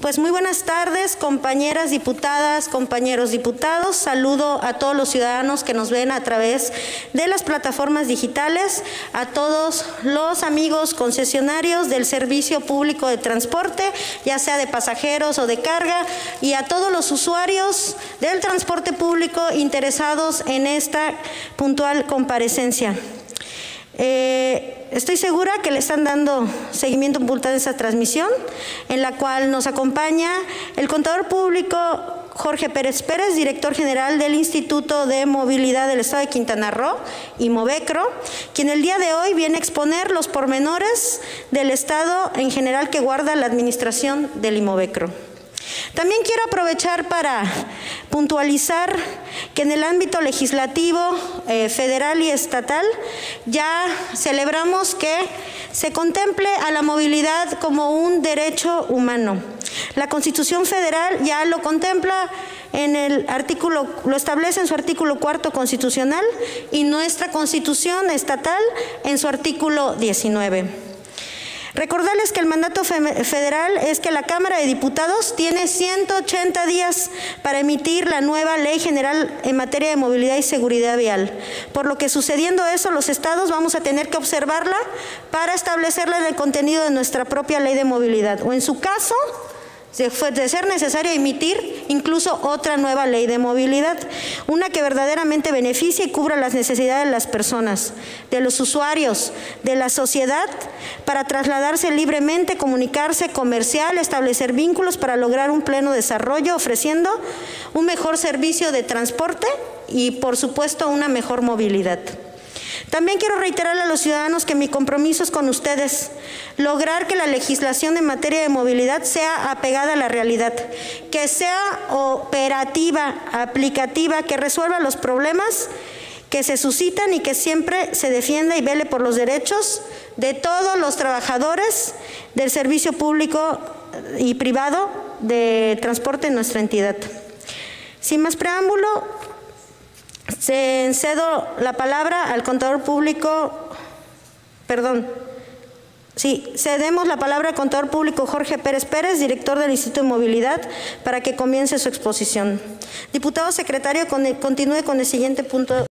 Pues muy buenas tardes, compañeras diputadas, compañeros diputados. Saludo a todos los ciudadanos que nos ven a través de las plataformas digitales, a todos los amigos concesionarios del servicio público de transporte, ya sea de pasajeros o de carga, y a todos los usuarios del transporte público interesados en esta puntual comparecencia. Eh, estoy segura que le están dando seguimiento puntual a esta transmisión, en la cual nos acompaña el contador público Jorge Pérez Pérez, director general del Instituto de Movilidad del Estado de Quintana Roo, y Movecro, quien el día de hoy viene a exponer los pormenores del Estado en general que guarda la administración del Imovecro. También quiero aprovechar para puntualizar que en el ámbito legislativo eh, federal y estatal ya celebramos que se contemple a la movilidad como un derecho humano. La Constitución Federal ya lo contempla en el artículo, lo establece en su artículo cuarto constitucional y nuestra Constitución estatal en su artículo 19. Recordarles que el mandato federal es que la Cámara de Diputados tiene 180 días para emitir la nueva ley general en materia de movilidad y seguridad vial. Por lo que sucediendo eso, los estados vamos a tener que observarla para establecerla en el contenido de nuestra propia ley de movilidad. O en su caso, de ser necesario emitir incluso otra nueva ley de movilidad, una que verdaderamente beneficie y cubra las necesidades de las personas, de los usuarios, de la sociedad, para trasladarse libremente, comunicarse, comercial, establecer vínculos para lograr un pleno desarrollo, ofreciendo un mejor servicio de transporte y, por supuesto, una mejor movilidad. También quiero reiterarle a los ciudadanos que mi compromiso es con ustedes, lograr que la legislación en materia de movilidad sea apegada a la realidad, que sea operativa, aplicativa, que resuelva los problemas que se suscitan y que siempre se defienda y vele por los derechos de todos los trabajadores del servicio público y privado de transporte en nuestra entidad. Sin más preámbulo, se cedo la palabra al contador público, perdón, sí, cedemos la palabra al contador público Jorge Pérez Pérez, director del Instituto de Movilidad, para que comience su exposición. Diputado secretario, continúe con el siguiente punto.